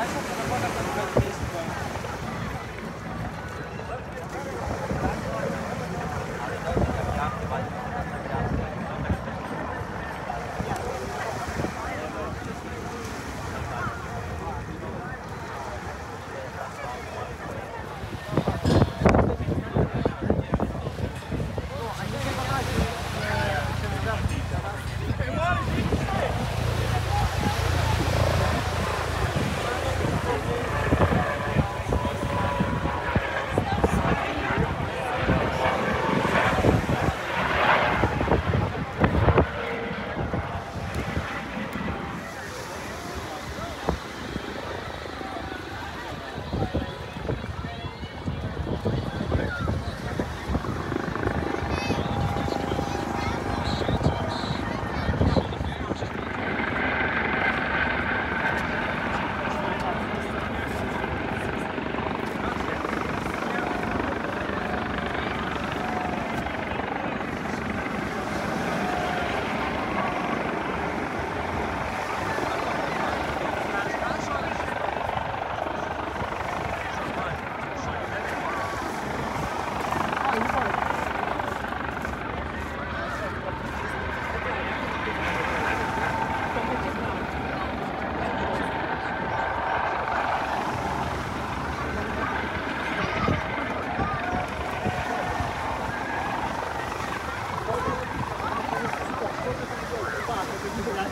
外国の方が向かって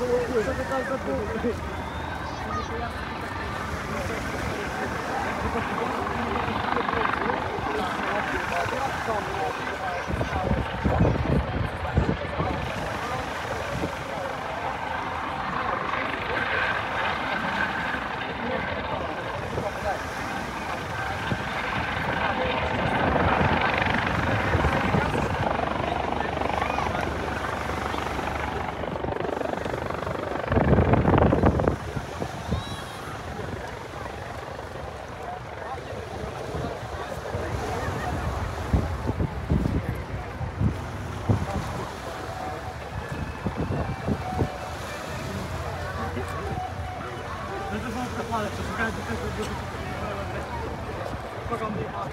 Thank you. 画了手机开始开始开始快快快装逼吧